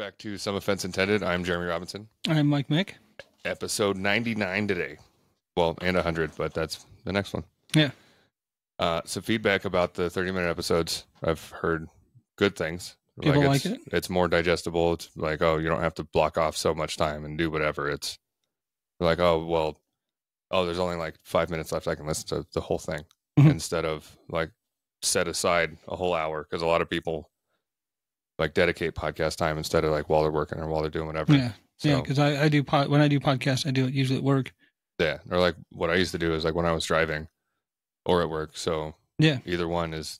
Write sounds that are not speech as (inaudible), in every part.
back to Some Offense Intended. I'm Jeremy Robinson. I'm Mike Mick. Episode 99 today. Well, and 100, but that's the next one. Yeah. Uh, some feedback about the 30 minute episodes. I've heard good things. People it's, like it? It's more digestible. It's like, oh, you don't have to block off so much time and do whatever. It's like, oh, well, oh, there's only like five minutes left. I can listen to the whole thing Mhm. instead of like set aside a whole hour because a lot of people like dedicate podcast time instead of like while they're working or while they're doing whatever. Yeah. Yeah. Because I, I do pod, when I do podcasts, I do it usually at work. Yeah, or like what I used to do is like when I was driving or at work. So Yeah. either one is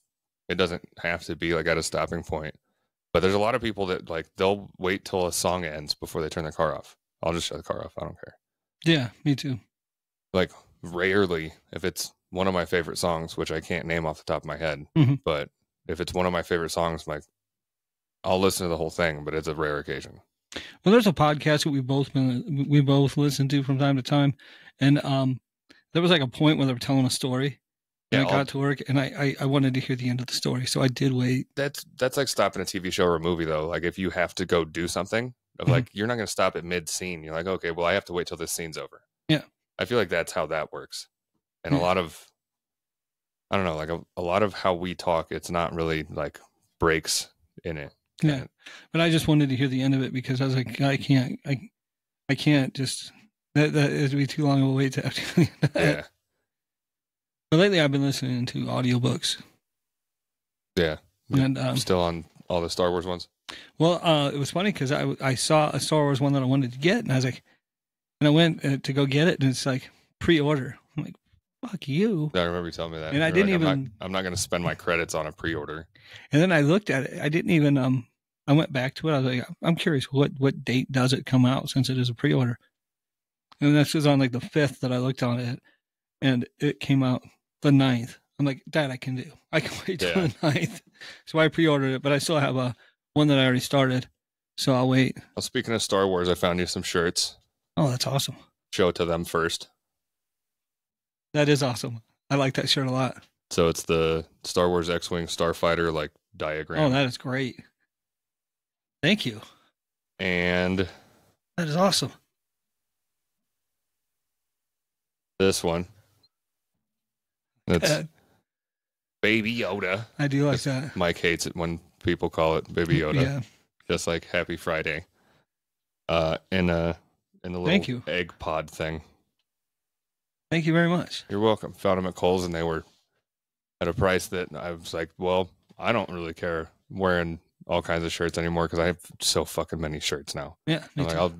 it doesn't have to be like at a stopping point. But there's a lot of people that like they'll wait till a song ends before they turn their car off. I'll just shut the car off. I don't care. Yeah. Me too. Like rarely if it's one of my favorite songs, which I can't name off the top of my head, Mhm. but if it's one of my favorite songs, like I'll listen to the whole thing, but it's a rare occasion. Well, there's a podcast that we both been we both listen to from time to time, and um, there was like a point where they were telling a story. And Yeah, I I'll- got to work, and I, I I wanted to hear the end of the story, so I did wait. That's that's like stopping a TV show or a movie though. Like if you have to go do something, of Mhm. like you're not going to stop at mid scene. You're like, okay, well I have to wait till this scene's over. Yeah. I feel like that's how that works, and a lot of, I don't know, like a, a lot of how we talk, it's not really like breaks in it. Yeah. But I just wanted to hear the end of it because I was like, I can't, I, I can't just that that it'd be too long of a wait to actually. yeah, But lately, I've been listening to audiobooks, yeah. Yeah. and um, Still on all the Star Wars ones. Well, uh, it was funny because I I saw a Star Wars one that I wanted to get, and I was like, and I went uh, to go get it, and it's like pre-order. I'm like, fuck you. I remember you telling me that. And I You're didn't like, I'm even- Not, I'm not going to spend my credits on a pre-order. And then I looked at it. I didn't even um. I went back to it. I was like, I'm curious what what date does it come out since it is a pre-order. And this was on like the fifth that I looked on it, and it came out the 9th. I'm like, that I can do. I can wait till Yeah. the 9th. So I pre-ordered it, but I still have a one that I already started. So I'll wait. Well, speaking of Star Wars, I found you some shirts. Oh, that's awesome. Show it to them first. That is awesome. I like that shirt a lot. So it's the Star Wars X-wing Starfighter like diagram. Oh, that is great. Thank you. and That is awesome. this one. That's Uh, Baby Yoda. I do like that. Mike hates it when people call it Baby Yoda, Yeah. just like Happy Friday. Uh, in a in the little Thank you. egg pod thing. Thank you very much. You're welcome. Found them at Kohl's and they were at a price that I was like, well, I don't really care wearing all kinds of shirts anymore because I have so fucking many shirts now. Yeah. Me like, too. I'll,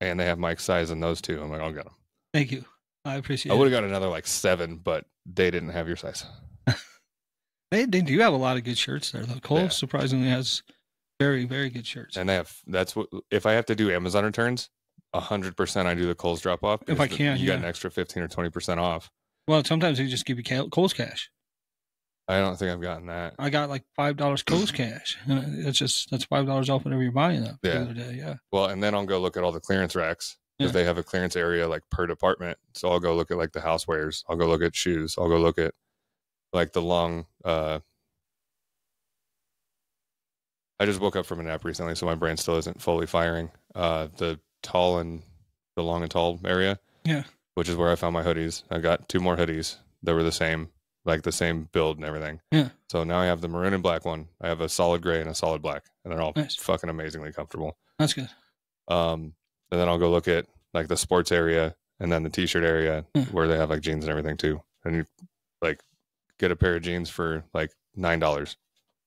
and they have Mike's size in those too. I'm like, I'll get them. Thank you. I appreciate I would have got another like seven, but they didn't have your size. (laughs) They, they do have a lot of good shirts there, though. Cole Yeah. surprisingly has very, very good shirts. And they have that's what if I have to do Amazon returns, hundred percent I do the Kohl's drop off. If I can, you got an extra fifteen or twenty percent off. well, sometimes they just give you Kohl's cash. I don't think I've gotten that. I got like five dollars Kohl's cash. And it's just that's five dollars off whatever you're buying that Yeah. the other day. Yeah. Well, and then I'll go look at all the clearance racks because Yeah. they have a clearance area like per department. So I'll go look at like the housewares. I'll go look at shoes. I'll go look at like the long. uh I just woke up from a nap recently, so my brain still isn't fully firing. Uh The tall and the long and tall area. Yeah. Which is where I found my hoodies. I got two more hoodies that were the same, like the same build and everything. Yeah. So now I have the maroon and black one. I have a solid gray and a solid black, and they're all Nice. fucking amazingly comfortable. That's good. Um, and then I'll go look at like the sports area and then the t-shirt area Hmm. where they have like jeans and everything too. And you like get a pair of jeans for like nine dollars.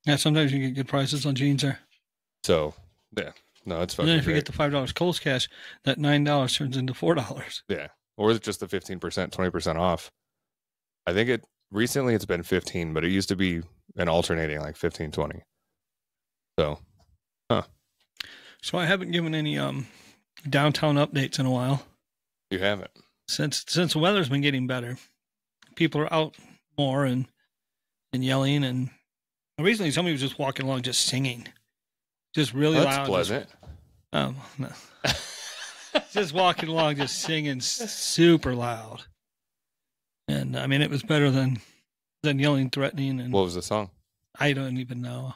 Yeah. Sometimes you get good prices on jeans there. So yeah, no, it's And fucking then if you great. get the five dollars Kohl's cash, that nine dollars turns into four dollars. yeah, or it's just the fifteen percent, twenty percent off. I think it recently it's been fifteen, but it used to be an alternating like 15, 20. So huh. So I haven't given any um downtown updates in a while. you haven't. since since the weather's been getting better, people are out more and and yelling and recently somebody was just walking along just singing, just really That's loud. pleasant. Just, um, no. (laughs) just walking along, just singing super loud. And I mean, it was better than than yelling, threatening, and What was the song? I don't even know.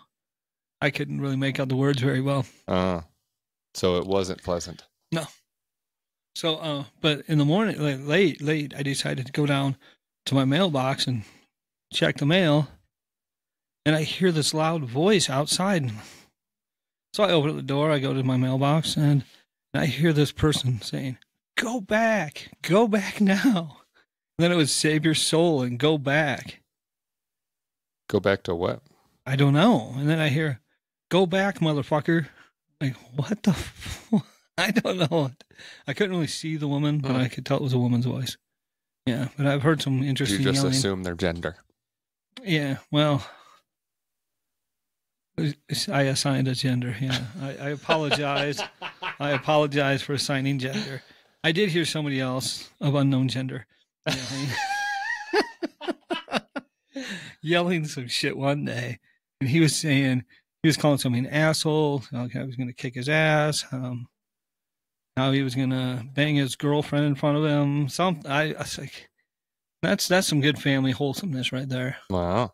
I couldn't really make out the words very well. Uh, So it wasn't pleasant. No. So, uh, but in the morning, like late, late, I decided to go down to my mailbox and check the mail, and I hear this loud voice outside. So I open up the door, I go to my mailbox, and I hear this person saying, "Go back, go back now." And then it would save your soul and go back. Go back to what? I don't know. And then I hear, "Go back, motherfucker." Like what the? F- (laughs) I don't know. I couldn't really see the woman, but Hmm. I could tell it was a woman's voice. Yeah, but I've heard some You interesting just yelling. assume their gender. Yeah, well, I assigned a gender. Yeah, I, I apologize. (laughs) I apologize for assigning gender. I did hear somebody else of unknown gender yelling, (laughs) yelling some shit one day, and he was saying he was calling somebody an asshole. Like I was going to kick his ass. Um, how he was going to bang his girlfriend in front of him. Some I, I was like, that's that's some good family wholesomeness right there. Wow.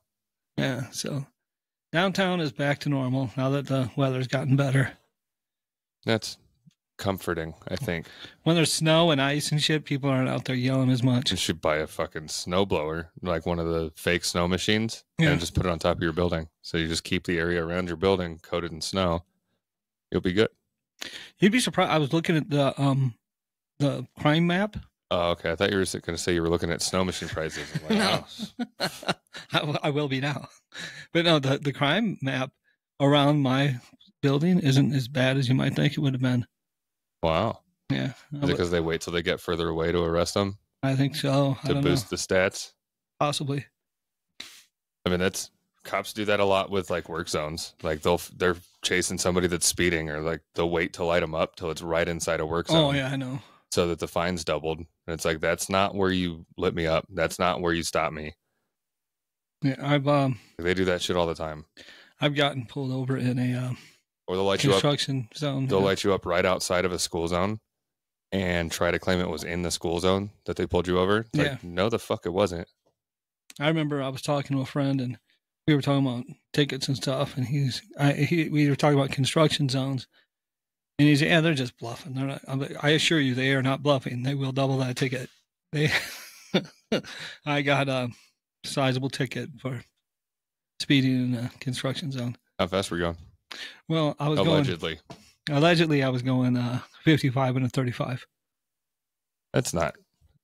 Yeah, so downtown is back to normal now that the weather's gotten better. That's comforting, I think. When there's snow and ice and shit, people aren't out there yelling as much. You should buy a fucking snowblower, like one of the fake snow machines, Yeah. and just put it on top of your building. So you just keep the area around your building coated in snow. You'll be good. You'd be surprised. I was looking at the um the crime map. Oh, okay. I thought you were going to say you were looking at snow machine prices. Like, (laughs) No. oh, (laughs) I, will- I will be now, but no, the the crime map around my building isn't as bad as you might think it would have been. Wow. Yeah, Is it because they wait till they get further away to arrest them I think so. I to don't boost know, the stats? possibly. I mean, that's cops do that a lot with like work zones. Like they'll they're chasing somebody that's speeding, or like they'll wait to light them up till it's right inside a work zone. Oh yeah, I know. so that the fine's doubled. And it's like that's not where you lit me up. That's not where you stop me. Yeah, I've um They do that shit all the time. I've gotten pulled over in a uh, Or they'll light you up. construction zone. They'll light you up right outside of a school zone, and try to claim it was in the school zone that they pulled you over. It's Yeah. Like, no, the fuck it wasn't. I remember I was talking to a friend and we were talking about tickets and stuff, and he's I he, we were talking about construction zones, and he's yeah they're just bluffing. They're not. I'm like, I assure you they are not bluffing. They will double that ticket. They, (laughs) I got a sizable ticket for speeding in a construction zone. How fast were you going? Well, I was Allegedly. going allegedly I was going uh 55 and a 35. That's not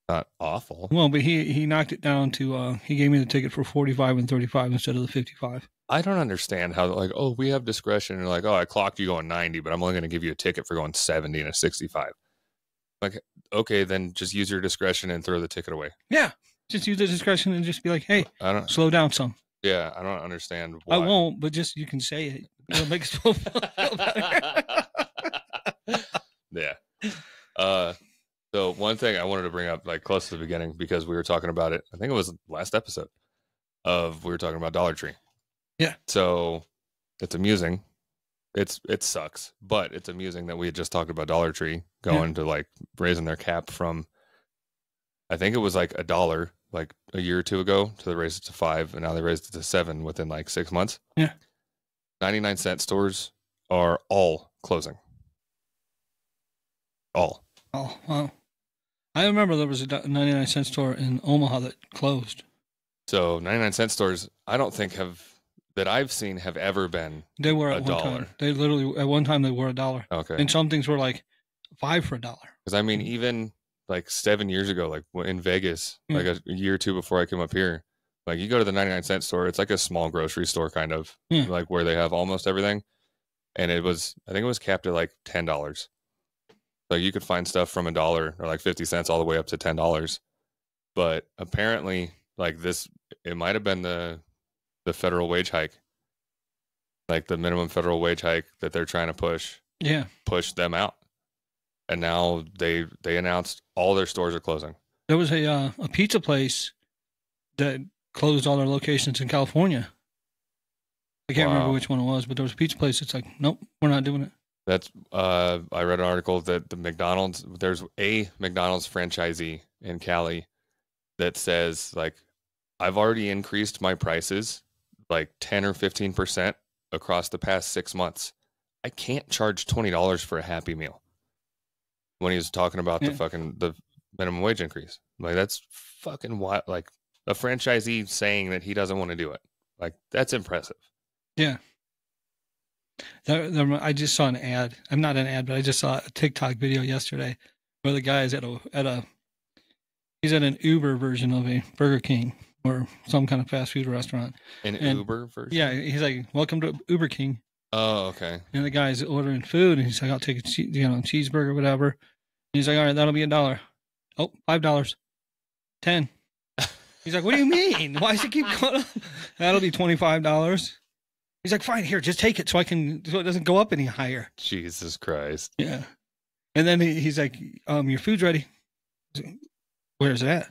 not awful. Well, but he he knocked it down to uh he gave me the ticket for 45 and 35 instead of the 55. I don't understand how like, oh, we have discretion. And like, oh, I clocked you going 90, but I'm only going to give you a ticket for going 70 and a 65. Like, okay, then just use your discretion and throw the ticket away. Yeah, just use the discretion and just be like, hey, I don't. slow down some. Yeah, I don't understand why. I won't, but just you can say it. It'll make us (laughs) feel better. (laughs) yeah. Uh, so one thing I wanted to bring up, like close to the beginning, because we were talking about it. I think it was last episode of we were talking about Dollar Tree. Yeah. So it's amusing. It's it sucks, but it's amusing that we had just talked about Dollar Tree going to like raising their cap from. I think it was like a dollar like a year or two ago to they raised it to five, and now they raised it to seven within like six months. Yeah. Ninety nine cent stores are all closing. All. oh, wow. I remember there was a 99 cent store in Omaha that closed. So 99 cent stores, I don't think have that I've seen have ever been They were A at one dollar. time. They literally at one time they were a dollar, okay. and some things were like five for a dollar. Because I mean, even like seven years ago, like in Vegas, Yeah. like a, year or two before I came up here, like you go to the 99 cent store, it's like a small grocery store kind of, Yeah. like where they have almost everything. And it was, I think it was capped at like $10. Like you could find stuff from a dollar or like 50 cents all the way up to $10. But apparently, like this, it might have been the, the federal wage hike, like the minimum federal wage hike that they're trying to push Yeah, Push them out. And now they they announced all their stores are closing. there was a uh, a pizza place that closed all their locations in California. I can't remember which one it was, but there was a pizza place that's like, nope, we're not doing it. That's uh I read an article that the McDonald's there's a McDonald's franchisee in Cali that says like I've already increased my prices like 10 or 15% across the past 6 months. I can't charge twenty dollars for a Happy Meal. When he was talking about Yeah. the fucking the minimum wage increase, like that's fucking wild. Like a franchisee saying that he doesn't want to do it, like that's impressive. There, there, I just saw an ad. I'm not an ad, but I just saw a TikTok video yesterday where the guy is at a at a he's at an Uber version of a Burger King or some kind of fast food restaurant. An And- Uber version. Yeah, he's like, "Welcome to Uber King," Oh, okay. and the guy's ordering food, and he's like, "I'll take a che- you know cheeseburger, whatever." And he's like, "All right, that'll be a dollar." Oh, five dollars, ten. (laughs) He's like, "What do you mean? Why does it keep going up?" That'll be twenty five dollars. He's like, "Fine, here, just take it, so I can, so it doesn't go up any higher." Jesus Christ. Yeah. And then he, he's like, um, your food's ready. Like, Where's it at?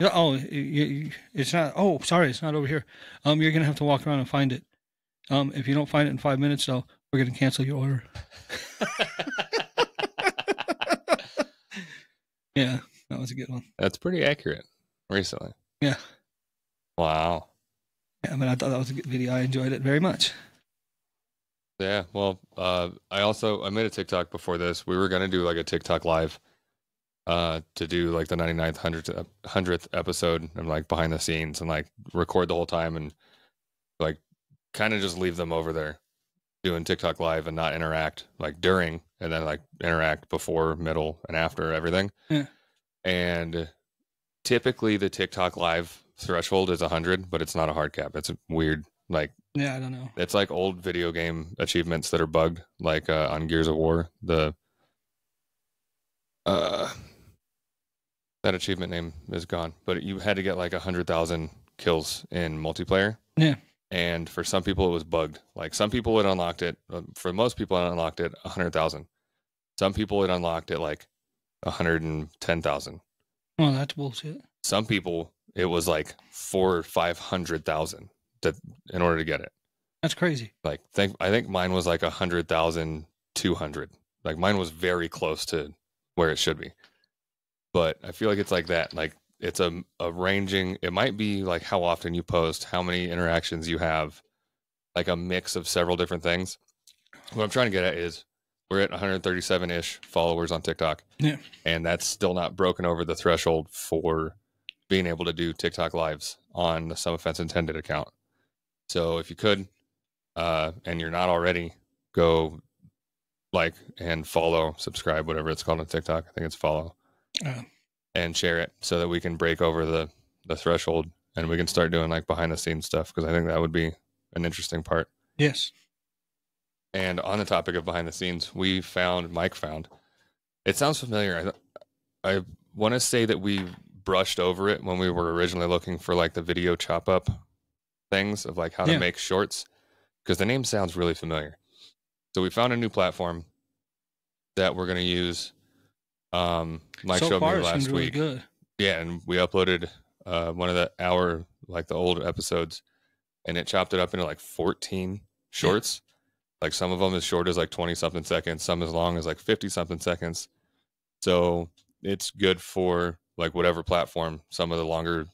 Oh, it's not. Oh, sorry, it's not over here. Um, you're gonna have to walk around and find it. Um, if you don't find it in five minutes, though, we're gonna cancel your order. (laughs) Yeah, that was a good one. That's pretty accurate. Recently. Yeah. Wow. Yeah, I mean, I thought that was a good video. I enjoyed it very much. Yeah, well, uh, I also I made a TikTok before this. We were gonna do like a TikTok live, uh, to do like the 99th hundredth hundredth episode and like behind the scenes and like record the whole time and like kind of just leave them over there doing TikTok live and not interact like during and then like interact before, middle, and after everything. Yeah. And typically the TikTok live threshold is 100, but it's not a hard cap. It's a weird like Yeah, I don't know. it's like old video game achievements that are bugged, like uh, on Gears of War. The uh, that achievement name is gone, but you had to get like a hundred thousand kills in multiplayer. Yeah. And for some people it was bugged. Like some people had unlocked it. uh, For most people, it unlocked it a hundred thousand. Some people had unlocked it like a hundred and ten thousand. Oh, that's bullshit. Some people it was like four or five hundred thousand that in order to get it That's crazy. like think I think mine was like a hundred thousand two hundred. Like mine was very close to where it should be. But I feel like it's like that. Like it's a a ranging it might be like how often you post, how many interactions you have, like a mix of several different things. What I'm trying to get at is we're at 137 ish followers on TikTok. Yeah. And that's still not broken over the threshold for being able to do TikTok lives on the Some Offense Intended account. So if you could, uh, and you're not already, go like and follow, subscribe, whatever it's called on TikTok. I think it's follow Uh, and share it so that we can break over the the threshold and we can start doing like behind the scenes stuff because I think that would be an interesting part. yes. And on the topic of behind the scenes, we found Mike found. It sounds familiar. I I want to say that we brushed over it when we were originally looking for like the video chop up things of like how Yeah. to make shorts because the name sounds really familiar. So we found a new platform that we're going to use. Um, Mike so showed far, me last really week. good. Yeah, and we uploaded uh, one of the hour, like the old episodes, and it chopped it up into like 14 shorts. Like some of them as short as like 20 something seconds, some as long as like 50 something seconds. So it's good for like whatever platform. Some of the longer,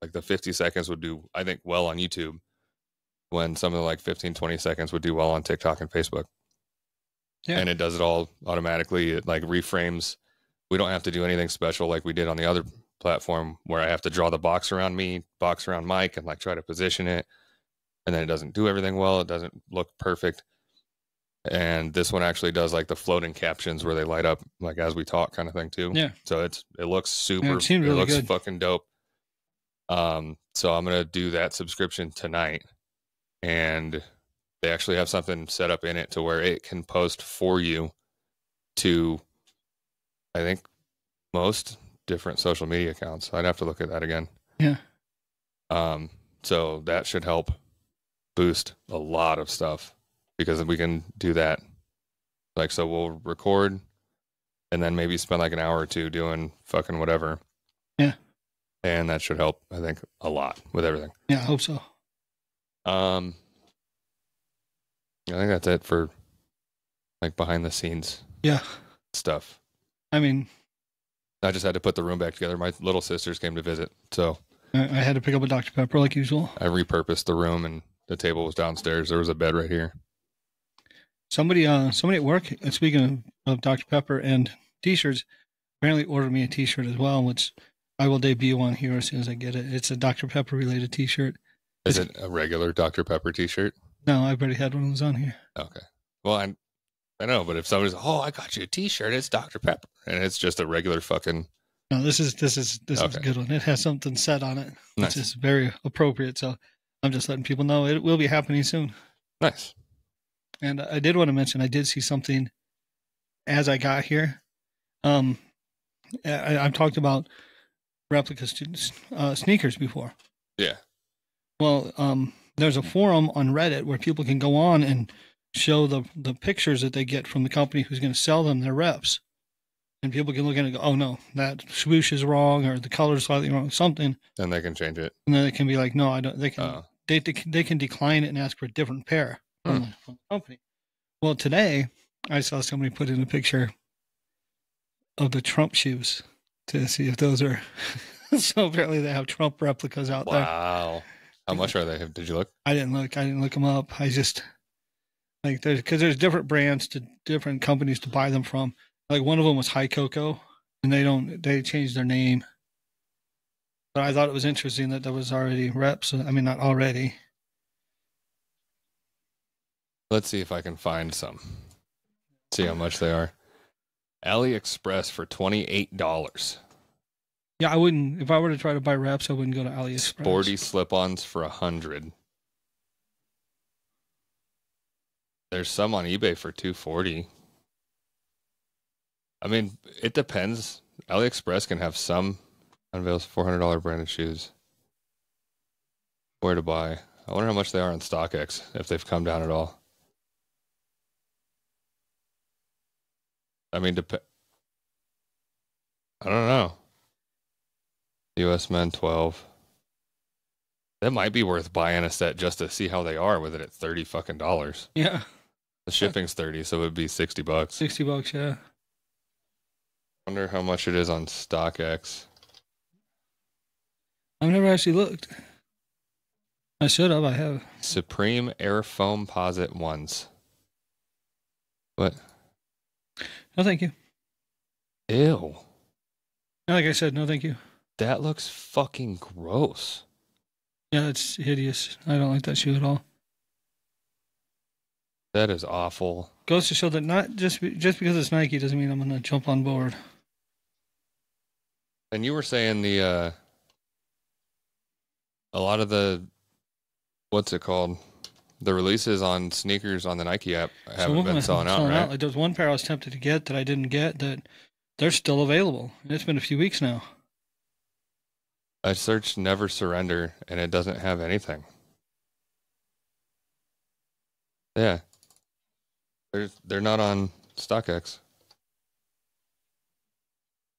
like the 50 seconds would do, I think, well on YouTube, when some of the like 15, 20 seconds would do well on TikTok and Facebook. Yeah. And it does it all automatically. It like reframes we don't have to do anything special like we did on the other platform where I have to draw the box around me, box around Mike, and like try to position it. And then it doesn't do everything well. It doesn't look perfect. And this one actually does like the floating captions where they light up like as we talk kind of thing too. Yeah. So it's it looks super it seemed it looks good. fucking dope. Um so I'm gonna do that subscription tonight. And they actually have something set up in it to where it can post for you to I think most different social media accounts. I'd have to look at that again. Yeah. Um, so that should help boost a lot of stuff because we can do that. Like, so we'll record and then maybe spend like an hour or two doing fucking whatever. Yeah. And that should help, I think, a lot with everything. Yeah, I hope so. Um, I think that's it for like behind the scenes Yeah. stuff. I mean, I just had to put the room back together. My little sisters came to visit, so I, I had to pick up a Dr. Pepper like usual. I repurposed the room and the table was downstairs. There was a bed right here. somebody uh somebody at work. uh, Speaking of, of Dr Pepper and T-shirts, apparently ordered me a T-shirt as well, which I will debut on here as soon as I get it. It's a Dr Pepper related T-shirt. Is it a regular Dr. Pepper T-shirt? No, I've already had one that was on here. Okay. Well, I I know, but if somebody's, oh, I got you a T-shirt, it's Dr. Pepper, and it's just a regular fucking No, this is this is this is a good one. It has something set on it, nice, which is very appropriate. So I'm just letting people know it will be happening soon. nice. And I did want to mention I did see something as I got here. Um, I, I've talked about replica students, uh, sneakers before. Yeah. Well, um, there's a forum on Reddit where people can go on and show the the pictures that they get from the company who's going to sell them their reps, and people can look at it and go, "Oh no, that swoosh is wrong, or the color's slightly wrong, something," And they can change it. and then they can be like, "No, I don't." They can Uh, they they can, they can decline it and ask for a different pair from, Hmm. the, from the company. Well, today I saw somebody put in a picture of the Trump shoes to see if those are. (laughs) so apparently they have Trump replicas out there. wow. How much are they? Did you look? I didn't look. I didn't look them up. I just like there's because there's different brands to different companies to buy them from. Like one of them was High Cocoa, and they don't they changed their name. But I thought it was interesting that there was already reps. I mean, not already. Let's see if I can find some. See how much they are. AliExpress for twenty eight dollars. Yeah, I wouldn't. If I were to try to buy wraps, I wouldn't go to AliExpress. Sporty slip-ons for a hundred. There's some on eBay for two forty. I mean, it depends. AliExpress can have some unveils four hundred dollar branded shoes. Where to buy? I wonder how much they are on StockX if they've come down at all. I mean, dep- I don't know. U.S. men twelve. That might be worth buying a set just to see how they are with it at thirty fucking dollars. Yeah, The shipping's thirty, so it would be sixty bucks. sixty bucks. Yeah, Wonder how much it is on StockX. I've never actually looked. I should have. I have. Supreme Air Foamposite ones. What? No, thank you. Ew. Like I said, no, thank you. That looks fucking gross. Yeah, it's hideous. I don't like that shoe at all. That is awful. Goes to show that not just just because it's Nike doesn't mean I'm gonna jump on board. And you were saying the uh a lot of the what's it called? The releases on sneakers on the Nike app haven't one been was selling out, right? Like there's one pair I was tempted to get that I didn't get that they're still available. And it's been a few weeks now. I searched Never Surrender and it doesn't have anything. Yeah. They're they're not on StockX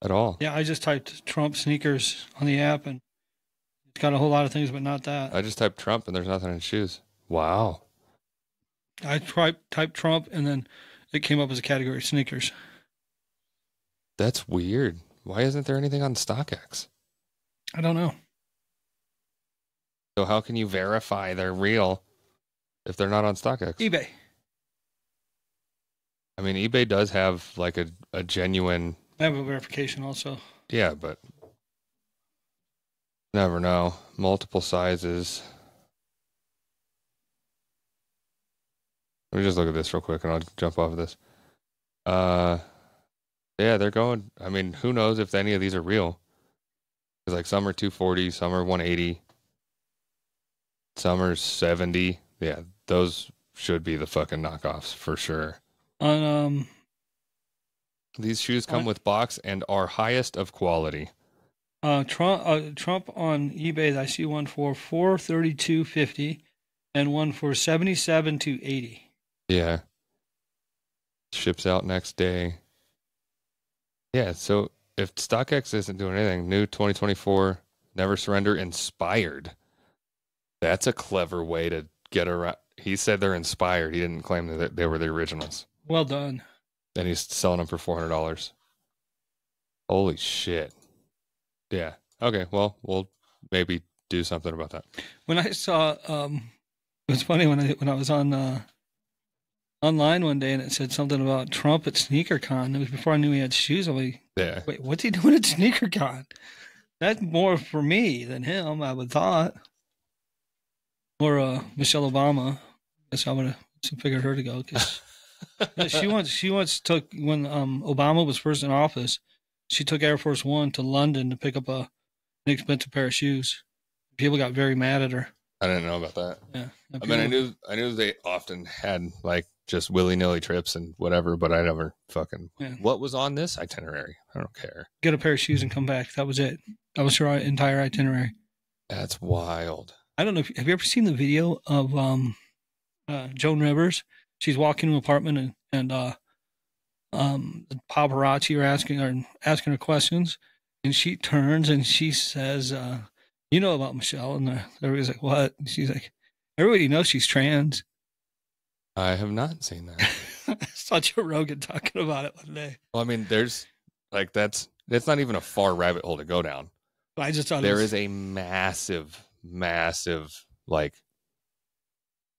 at all. Yeah, I just typed Trump sneakers on the app and it's got a whole lot of things, but not that. I just typed Trump and there's nothing in shoes. Wow. I tried typed Trump and then it came up as a category sneakers. That's weird. Why isn't there anything on StockX? I don't know. So how can you verify they're real if they're not on StockX? eBay. I mean, eBay does have like a, a genuine, I have a verification also. yeah, but never know. Multiple sizes. Let me just look at this real quick and I'll jump off of this. Uh, yeah, they're going. I mean, who knows if any of these are real? Because like some are 240, some are 180, some are 70. Yeah, those should be the fucking knockoffs for sure. On um These shoes come with box and are highest of quality. uh Trump uh, Trump on eBay I see one for four thirty two fifty and one for seventy seven to eighty. Yeah. Ships out next day. Yeah, so if StockX isn't doing anything, new 2024 Never Surrender inspired. That's a clever way to get around. He said they're inspired. He didn't claim that they were the originals. Well done. And he's selling them for $400. Holy shit. Yeah. Okay, well, we'll maybe do something about that. When I saw um it was funny when I when I was on uh online one day and it said something about Trump at SneakerCon. It was before I knew he had shoes. I'm like, Yeah. wait, what's he doing at (laughs) SneakerCon? That's more for me than him, I would thought. Or uh, Michelle Obama. I Guess I would have figured her to go because (laughs) she once she once took when um, Obama was first in office. She took Air Force One to London to pick up a an expensive pair of shoes. People got very mad at her. I didn't know about that. Yeah, I mean, I knew I knew they often had like just willy nilly trips and whatever, but I never fucking Yeah. what was on this itinerary. I don't care. get a pair of shoes and come back. That was it. That was her entire itinerary. That's wild. I don't know. If, have you ever seen the video of um, uh, Joan Rivers? She's walking to an apartment and, and uh, um, the paparazzi are asking her asking her questions, and she turns and she says, uh, "You know about Michelle?" And everybody's like, "What?" And she's like, "Everybody knows she's trans." I have not seen that. I (laughs) saw Joe Rogan talking about it one day. well, I mean, there's like that's that's not even a far rabbit hole to go down. I just thought There was, is a massive, massive like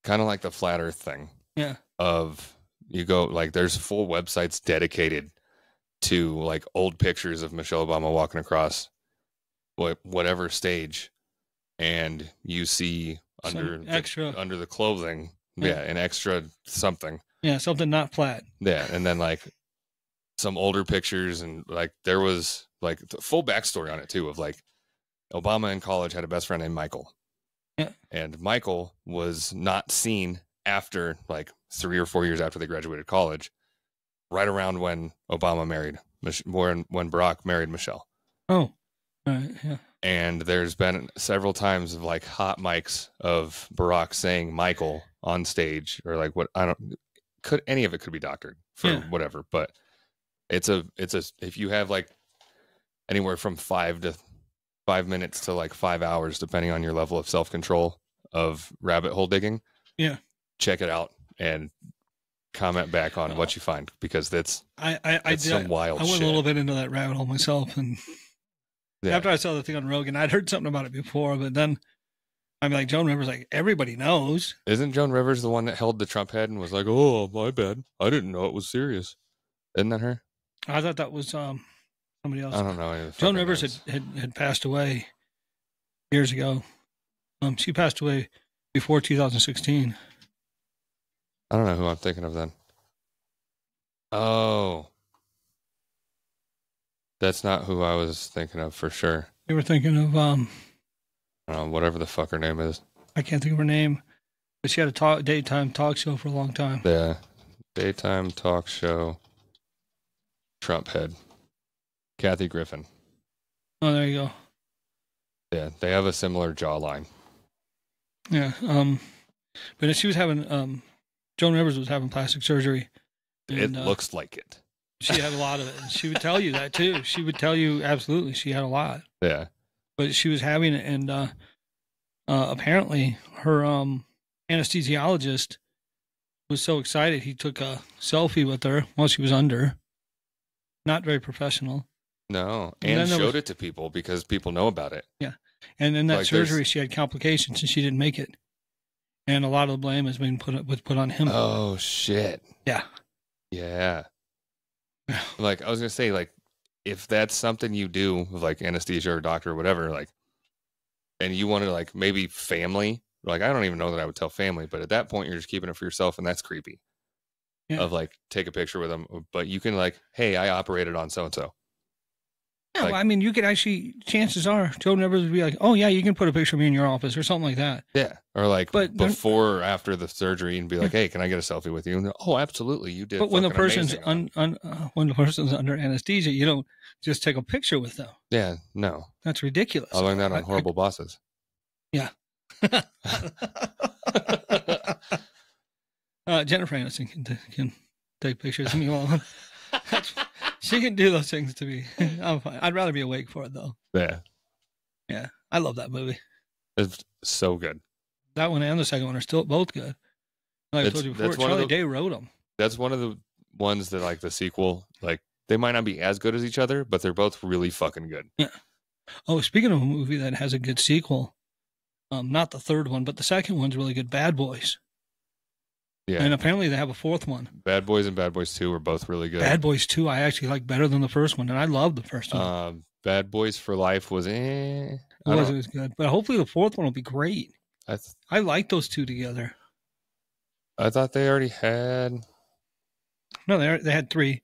kind of like the flat Earth thing. Yeah. Of you go like there's full websites dedicated to like old pictures of Michelle Obama walking across what whatever stage, and you see Some under the, extra- under the clothing, Yeah. yeah, an extra something. yeah something not flat. Yeah, and then like some older pictures and like there was like the full backstory on it too of like Obama in college had a best friend named Michael. Yeah. And Michael was not seen after like three or four years after they graduated college, right around when Obama married when when Barack married Michelle. Oh, right, yeah. And there's been several times of like hot mics of Barack saying Michael on stage or like what I don't could any of it could be doctored for Yeah. whatever, but it's a it's a if you have like anywhere from five to five minutes to like five hours depending on your level of self control of rabbit hole digging. Yeah. Check it out and comment back on what you find because that's I I, I did. some wild I went shit. a little bit into that rabbit hole myself, and Yeah. after I saw the thing on Rogan, I'd heard something about it before, but then I'm like, Joan Rivers, like everybody knows. Isn't Joan Rivers the one that held the Trump head and was like, "Oh, my bad. I didn't know it was serious." Isn't that her? I thought that was um somebody else. I don't know. any of the Joan Rivers had, had had passed away years ago. Um, she passed away before 2016. I don't know who I'm thinking of then. Oh, that's not who I was thinking of for sure. You were thinking of um, I know, whatever the fuck her name is. I can't think of her name, but she had a talk, daytime talk show for a long time. Yeah, daytime talk show Trump head, Kathy Griffin. Oh, there you go. Yeah, they have a similar jawline. Yeah. Um, but she was having um, Joan Rivers was having plastic surgery. It and, uh, looks like it. She had a lot of it. And she would tell you that too. She would tell you absolutely she had a lot, Yeah. but she was having it, and uh, uh, apparently her um, anesthesiologist was so excited he took a selfie with her while she was under. Not very professional. No, And and showed was- it to people because people know about it. Yeah, and in that Like, there's- surgery, she had complications and she didn't make it. And a lot of the blame has been put was put on him. Oh shit. Yeah. Yeah. (sighs) like I was gonna say, like if that's something you do like anesthesia or doctor or whatever, like, and you want to like maybe family, like I don't even know that I would tell family, but at that point you're just keeping it for yourself, and that's creepy. Yeah. Of like take a picture with them, but you can like, hey, I operated on so and so. Yeah, Like- well, I mean, you could actually. Chances are, Joe Rivers would be like, "Oh yeah, you can put a picture of me in your office or something like that." Yeah, or like But before or after the surgery, and be like, hey, can I get a selfie with you? And, oh, absolutely, you did. but when the person's un, un, uh, when the person's under anesthesia, you don't just take a picture with them. Yeah, no. That's ridiculous. I learned that I- on Horrible Bosses. Yeah. (laughs) uh, Jennifer Aniston can, t- can take pictures of me while (laughs) That's- she can do those things to me. (laughs) I'm fine. I'd rather be awake for it though. Yeah, Yeah, I love that movie. it's so good. That one and the second one are still both good. Like I told you before, that's Charlie the- Day wrote them. That's one of the ones that like the sequel, like they might not be as good as each other, but they're both really fucking good. Yeah. Oh, speaking of a movie that has a good sequel, um, not the third one, but the second one's really good. Bad Boys. Yeah. And apparently they have a fourth one. Bad Boys and Bad Boys 2 were both really good. Bad Boys 2, I actually like better than the first one, and I love the first one. Um, Bad Boys for Life was eh. I, wasn't as good. But hopefully the fourth one will be great. I, th- I like those two together. I thought they already had. No, they they had three.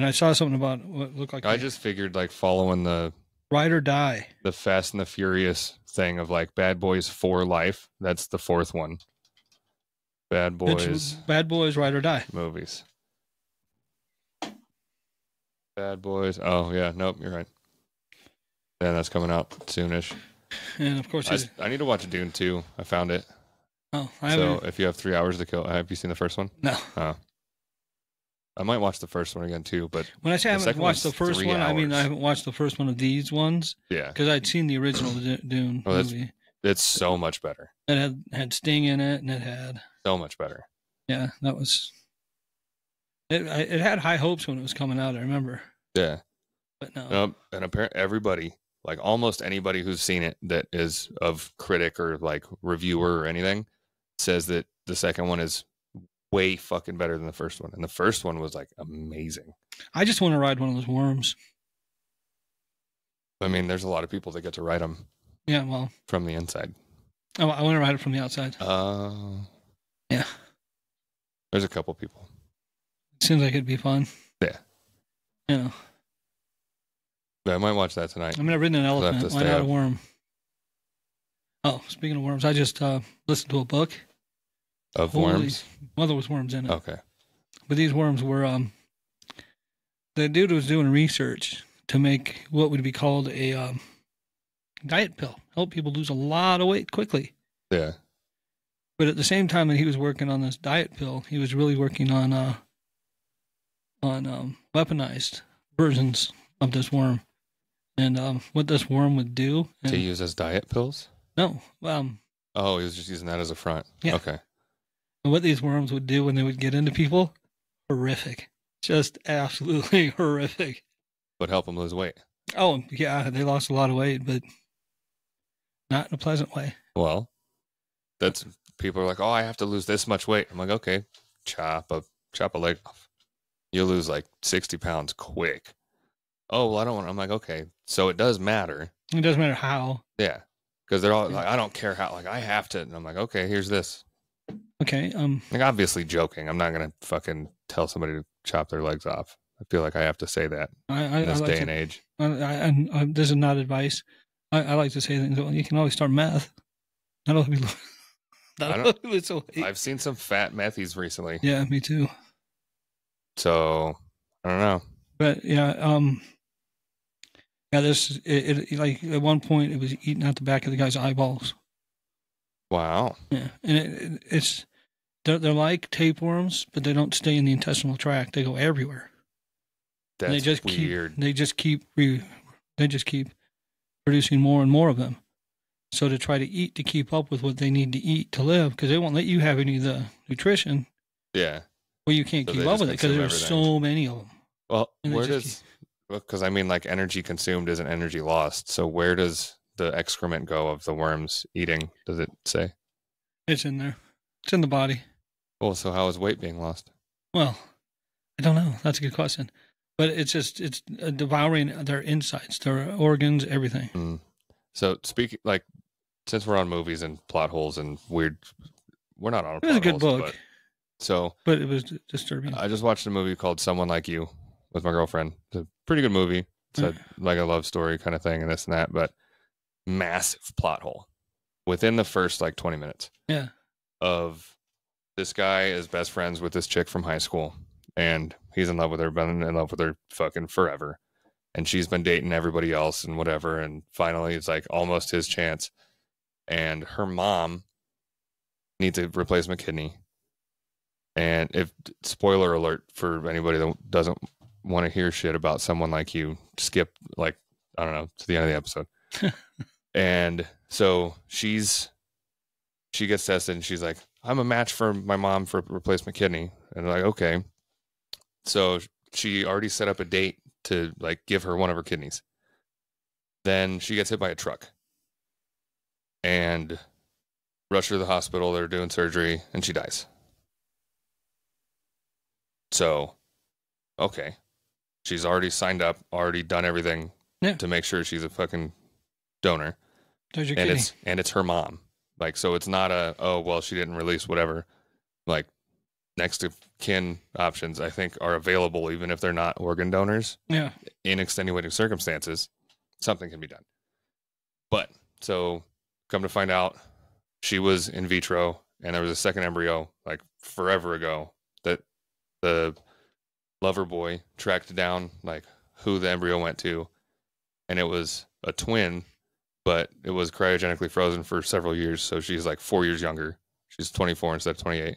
And I saw something about what looked like I they- just figured like following the Ride or Die. the Fast and the Furious thing of like Bad Boys for Life. That's the fourth one. Bad It's Boys Bad Boys, Ride or Die. movies. Bad Boys. Oh yeah, nope, you're right. Yeah, that's coming out soonish. And of course, I, I need to watch Dune too. I found it. oh, I So haven't. if you have three hours to kill, have you seen the first one? no. Oh. I might watch the first one again too, but When I say I haven't watched the first one, I mean I haven't watched the first one of these ones yeah, because I'd seen the original (clears throat) Dune Oh, movie. it's so much better. It had had Sting in it, and it had So much better. yeah, that was. It it had high hopes when it was coming out. I remember, Yeah. but no. Nope. And apparently everybody, like almost anybody who's seen it that is of critic or like reviewer or anything, says that the second one is way fucking better than the first one. And the first one was like amazing. I just want to ride one of those worms. I mean, there's a lot of people that get to ride them Yeah, well, from the inside. I, I want to ride it from the outside. Uh, Yeah, there's a couple people. seems like it'd be fun. Yeah. You know, Yeah, I might watch that tonight. I mean, I've ridden an elephant. Why not a worm? Oh, speaking of worms, I just uh, listened to a book. Of Holy- worms. Well, there was worms in it. Okay. But these worms were um the dude was doing research to make what would be called a um, diet pill. Help people lose a lot of weight quickly. Yeah. But at the same time that he was working on this diet pill, he was really working on uh on um weaponized versions of this worm. And um what this worm would do and, To use as diet pills? no, um Oh, he was just using that as a front. Yeah. Okay. And what these worms would do when they would get into people, horrific. Just absolutely (laughs) horrific. But help them lose weight. Oh, yeah, they lost a lot of weight, but not in a pleasant way. Well, that's people are like, oh, I have to lose this much weight. I'm like, okay, chop a chop a leg off. You'll lose like sixty pounds quick. Oh well, I don't want. I'm like, okay, so it does matter. It doesn't matter how. Yeah, because they're all Yeah. like, I don't care how. Like I have to. And I'm like, okay, here's this. Okay, um, Like obviously joking. I'm not gonna fucking tell somebody to chop their legs off. I feel like I have to say that I, I, I in this like day to, and age. I, I, and, uh, this is not advice. I, I like to say things. You can always start meth. That'll be. I That'll don't- lose some weight. I've seen some fat methies recently, Yeah, me too. so I don't know. But yeah, um, yeah, this it, it like at one point it was eating out the back of the guy's eyeballs. Wow. Yeah, and it, it, it's they're, they're like tapeworms, but they don't stay in the intestinal tract. They go everywhere. That's And they just weird. keep they just keep re, they just keep producing more and more of them. So to try to eat to keep up with what they need to eat to live, because they won't let you have any of the nutrition, yeah. well, you can't So keep up with it because there's so many of them. Well, where does because I mean like energy consumed isn't energy lost. So where does the excrement go of the worms eating? Does it say? It's in there. It's in the body. Well, so how is weight being lost? Well, I don't know. That's a good question. But it's just it's uh, devouring their insides, their organs, everything. Mm. So speaking like since we're on movies and plot holes and weird, we're not on. It was a good holes, book, but- so but it was disturbing. I just watched a movie called Someone Like You with my girlfriend. It's a pretty good movie. It's a, (sighs) like a love story kind of thing and this and that, but massive plot hole within the first like 20 minutes yeah. of this guy is best friends with this chick from high school and he's in love with her, been in love with her fucking forever. And she's been dating everybody else and whatever. And finally it's like almost his chance. And her mom needs a replacement kidney. And if spoiler alert for anybody that doesn't want to hear shit about someone like you, skip like I don't know to the end of the episode. (laughs) and so she's she gets tested and she's like, I'm a match for my mom for replacement kidney. And they're like, okay. So she already set up a date to like give her one of her kidneys. Then she gets hit by a truck and rush her to the hospital. They're doing surgery and she dies. So, okay. She's already signed up, already done everything Yeah. to make sure she's a fucking donor. And it's and it's her mom. Like so it's not a oh well she didn't release whatever. Like next of kin options I think are available even if they're not organ donors Yeah. in extenuating circumstances. Something can be done. But so come to find out she was in vitro and there was a second embryo like forever ago that the lover boy tracked down like who the embryo went to and it was a twin but it was cryogenically frozen for several years so she's like 4 years younger she's 24 instead of 28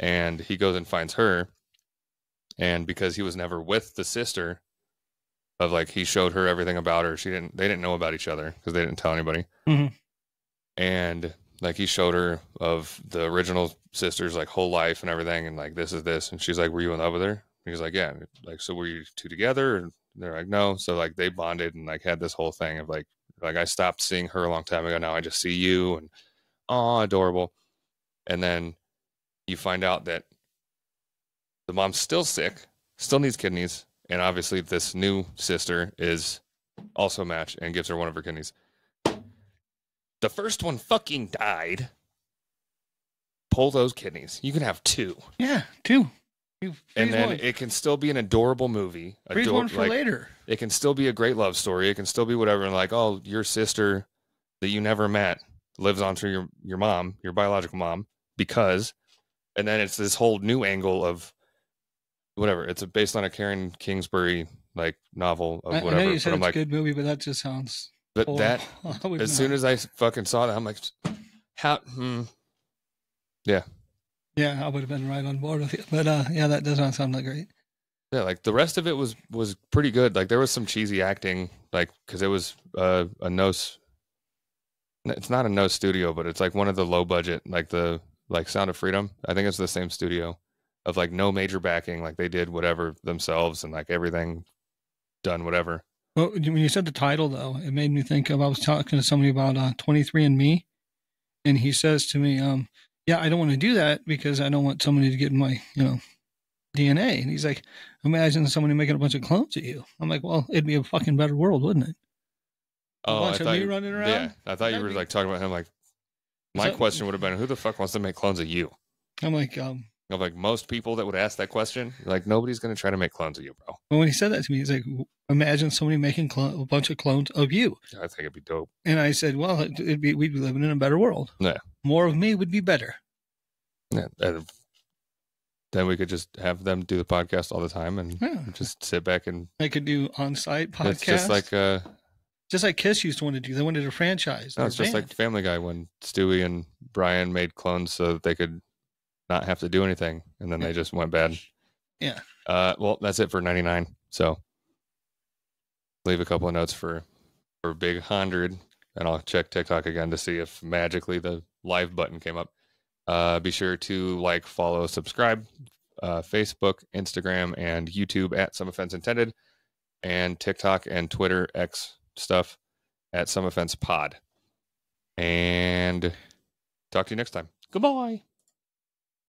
and he goes and finds her. And because he was never with the sister of like he showed her everything about her she didn't they didn't know about each other because they didn't tell anybody. Mhm. and like he showed her of the original sister's like whole life and everything and like this is this. And she's like were you in love with her? And he like yeah. Like so were you two together? And they're like no. So like they bonded and like had this whole thing of like like i stopped seeing her a long time ago. Now i just see you and oh adorable. And then you find out that the mom's still sick still needs kidneys and obviously this new sister is also a match and gives her one of her kidneys the first one fucking died. Pull those kidneys. You can have two, Yeah. Two. You and then one. it can still be an adorable movie. freeze Ador- one for like, later. It can still be a great love story. It can still be whatever. And like, oh, your sister that you never met lives on through your your mom, your biological mom, because, and then it's this whole new angle of whatever. It's based on a Karen Kingsbury like novel of I, I whatever. know you said it's a good movie, but that just sounds. but horrible. that (laughs) I as soon as I fucking saw that, I'm like, how? Hmm, yeah, I would have been right on board with you. But uh, yeah, that does not sound that great. Yeah, like the rest of it was was pretty good. Like there was some cheesy acting, like because it was uh, a no. It's not a no studio, but it's like one of the low budget, like the like Sound of Freedom. I think it's the same studio of like no major backing. Like they did whatever themselves and like everything done whatever. Well, when you said the title, though, it made me think of I was talking to somebody about uh, 23 and Me, and he says to me, um, "Yeah, I don't want to do that because I don't want somebody to get my, you know, DNA." And he's like, "Imagine somebody making a bunch of clones of you." I'm like, "Well, it'd be a fucking better world, wouldn't it?" A Oh, bunch I of thought me you- running around? Yeah, I thought you That'd were be- like talking about him. Like my that- question would have been, who the fuck wants to make clones of you? I'm like, um, Of like most people that would ask that question, like nobody's gonna try to make clones of you, bro. well, when he said that to me, he's like, "Imagine somebody making clone, a bunch of clones of you." I think it'd be dope. And I said, "Well, it- it'd be we'd be living in a better world. Yeah. more of me would be better." Yeah, and then we could just have them do the podcast all the time and Yeah. just sit back and I could do on-site podcast. it's just like uh just like Kiss used to want to do. They wanted a franchise. no, it's just like. Family Guy when Stewie and Brian made clones so that they could not have to do anything, and then they just went bad. Yeah. Uh, well, that's it for ninety nine. So leave a couple of notes for for big hundred, and I'll check TikTok again to see if magically the live button came up. Uh, be sure to like, follow, subscribe, uh, Facebook, Instagram, and YouTube at Some Offense Intended, and TikTok and Twitter X stuff at Some Offense Pod. And talk to you next time. Goodbye.